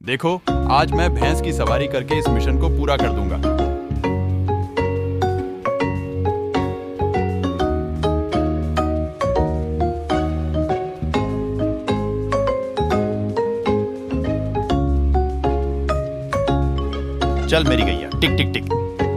देखो, आज मैं भैंस की सवारी करके इस मिशन को पूरा कर दूँगा। चल मेरी गैया, टिक टिक टिक।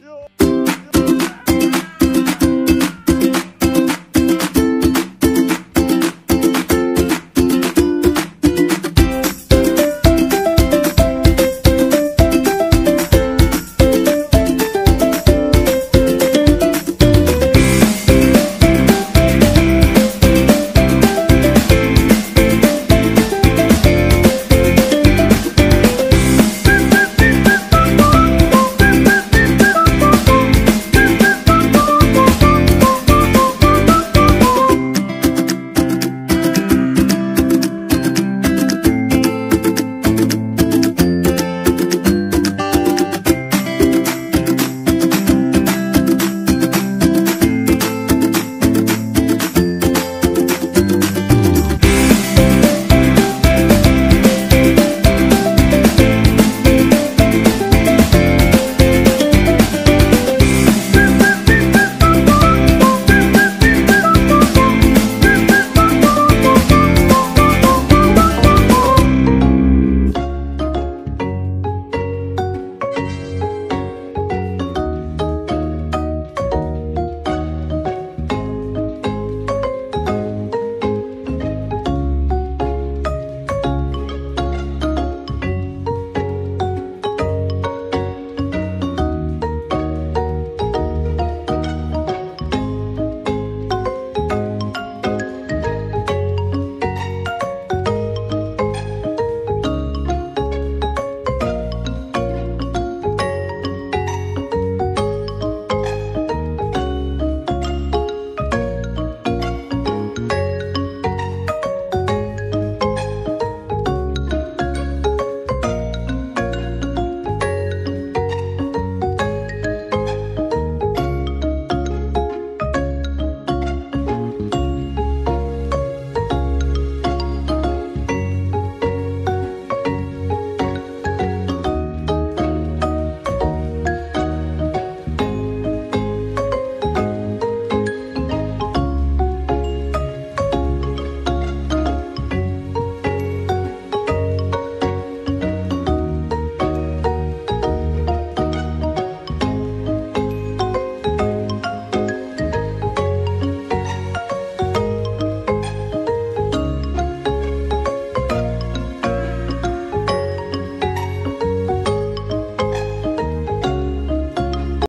Yo!